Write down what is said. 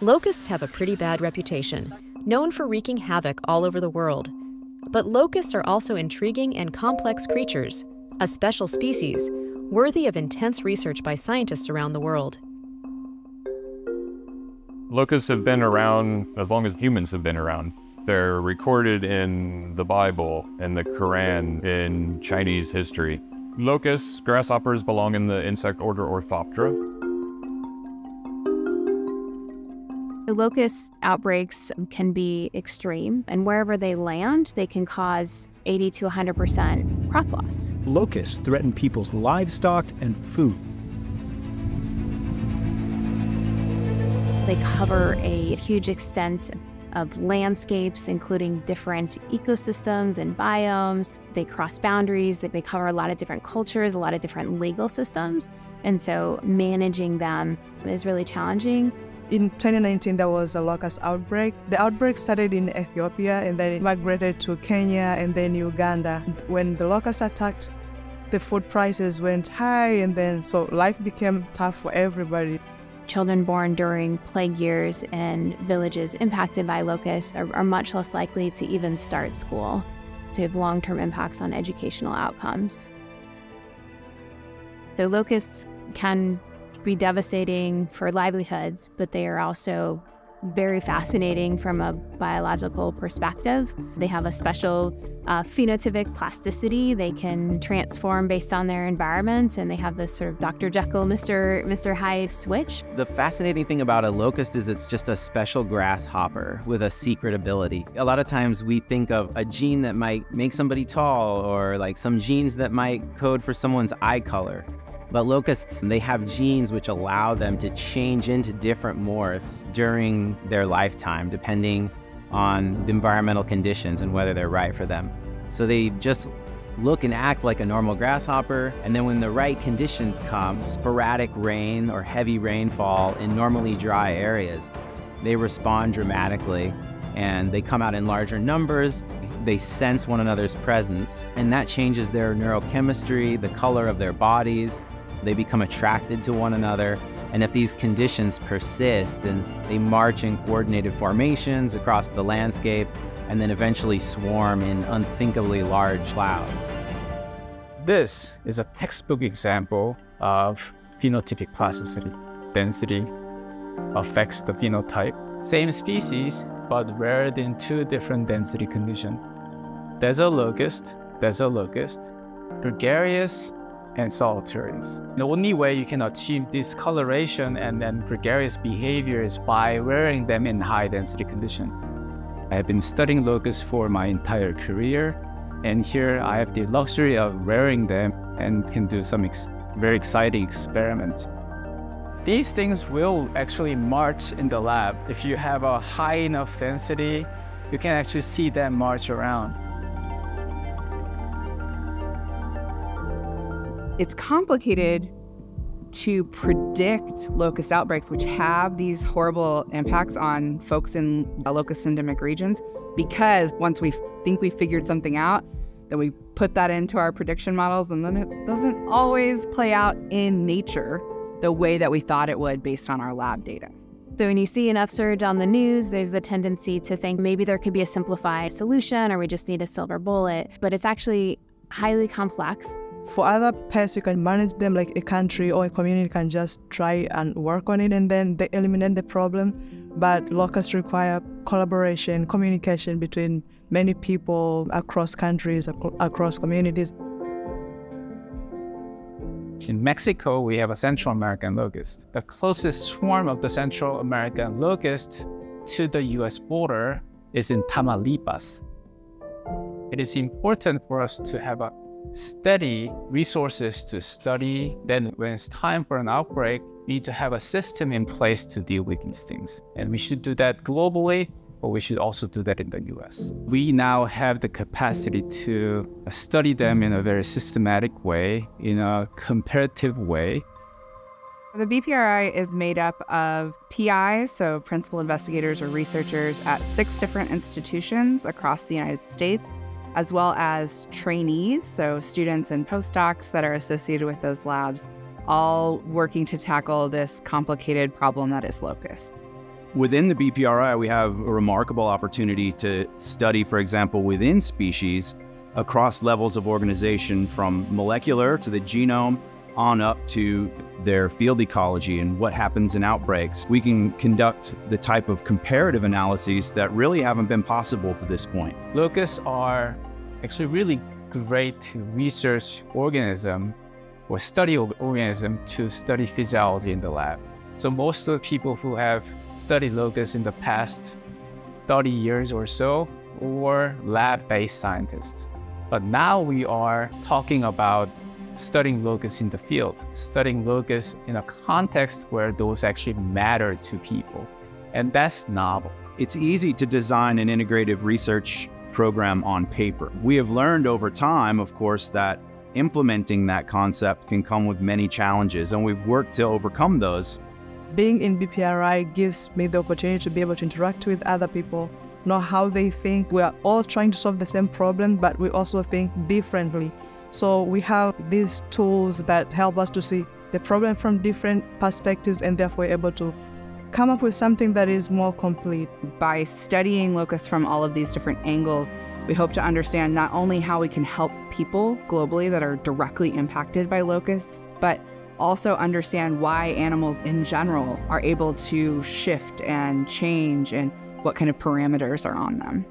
Locusts have a pretty bad reputation, known for wreaking havoc all over the world. But locusts are also intriguing and complex creatures, a special species worthy of intense research by scientists around the world. Locusts have been around as long as humans have been around. They're recorded in the Bible and the Quran in Chinese history. Locusts, grasshoppers belong in the insect order Orthoptera. The locust outbreaks can be extreme, and wherever they land, they can cause 80 to 100% crop loss. Locusts threaten people's livestock and food. They cover a huge extent of landscapes, including different ecosystems and biomes. They cross boundaries, they cover a lot of different cultures, a lot of different legal systems. And so managing them is really challenging. In 2019, there was a locust outbreak. The outbreak started in Ethiopia and then it migrated to Kenya and then Uganda. When the locust attacked, the food prices went high and then so life became tough for everybody. Children born during plague years in villages impacted by locusts are, are much less likely to even start school. So you have long term impacts on educational outcomes. So locusts can be devastating for livelihoods, but they are also very fascinating from a biological perspective. They have a special uh, phenotypic plasticity. They can transform based on their environment, and they have this sort of Dr. Jekyll, Mr. Mr. Hyde switch. The fascinating thing about a locust is it's just a special grasshopper with a secret ability. A lot of times we think of a gene that might make somebody tall, or like some genes that might code for someone's eye color. But locusts, they have genes which allow them to change into different morphs during their lifetime, depending on the environmental conditions and whether they're right for them. So they just look and act like a normal grasshopper, and then when the right conditions come, sporadic rain or heavy rainfall in normally dry areas, they respond dramatically and they come out in larger numbers. They sense one another's presence, and that changes their neurochemistry, the color of their bodies, they become attracted to one another. And if these conditions persist, then they march in coordinated formations across the landscape and then eventually swarm in unthinkably large clouds. This is a textbook example of phenotypic plasticity. Density affects the phenotype. Same species, but reared in two different density conditions. A locust. Gregarious and solitaries. The only way you can achieve this coloration and then gregarious behavior is by wearing them in high density condition. I have been studying locusts for my entire career, and here I have the luxury of wearing them and can do some ex very exciting experiments. These things will actually march in the lab. If you have a high enough density, you can actually see them march around. It's complicated to predict locust outbreaks, which have these horrible impacts on folks in uh, locust endemic regions, because once we think we figured something out, then we put that into our prediction models, and then it doesn't always play out in nature the way that we thought it would based on our lab data. So when you see an upsurge on the news, there's the tendency to think maybe there could be a simplified solution or we just need a silver bullet, but it's actually highly complex. For other pests, you can manage them like a country or a community can just try and work on it and then they eliminate the problem. But locusts require collaboration, communication between many people across countries, across communities. In Mexico, we have a Central American locust. The closest swarm of the Central American locust to the US border is in Tamaulipas. It is important for us to have a steady resources to study. Then when it's time for an outbreak, we need to have a system in place to deal with these things. And we should do that globally, but we should also do that in the US. We now have the capacity to study them in a very systematic way, in a comparative way. The BPRI is made up of PIs, so principal investigators or researchers at six different institutions across the United States as well as trainees, so students and postdocs that are associated with those labs, all working to tackle this complicated problem that is locusts. Within the BPRI, we have a remarkable opportunity to study, for example, within species across levels of organization from molecular to the genome on up to their field ecology and what happens in outbreaks. We can conduct the type of comparative analyses that really haven't been possible to this point. Locusts are actually really great research organism or study organism to study physiology in the lab. So most of the people who have studied locusts in the past 30 years or so were lab-based scientists. But now we are talking about studying locusts in the field, studying locusts in a context where those actually matter to people. And that's novel. It's easy to design an integrative research program on paper. We have learned over time, of course, that implementing that concept can come with many challenges, and we've worked to overcome those. Being in BPRI gives me the opportunity to be able to interact with other people, know how they think. We are all trying to solve the same problem, but we also think differently. So we have these tools that help us to see the problem from different perspectives and therefore able to come up with something that is more complete. By studying locusts from all of these different angles, we hope to understand not only how we can help people globally that are directly impacted by locusts, but also understand why animals in general are able to shift and change and what kind of parameters are on them.